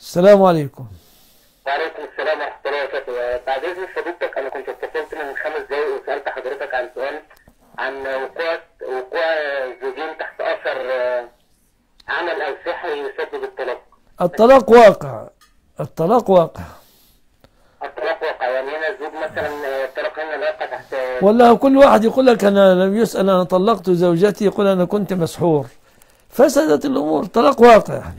السلام عليكم. وعليكم السلام ورحمة الله وبركاته. بعد إذن حضرتك أنا كنت اتصلت من خمس دقايق وسألت حضرتك عن سؤال عن وقوع وقوع زوجين تحت أثر آه، عمل أو سحر يسبب الطلاق. الطلاق واقع. الطلاق واقع. الطلاق واقع. يعني هنا الزوج مثلا آه، الطلاق هنا لا تحت والله كل واحد يقول لك أنا لم يسأل أنا طلقت زوجتي يقول أنا كنت مسحور. فسدت الأمور. طلاق واقع. يعني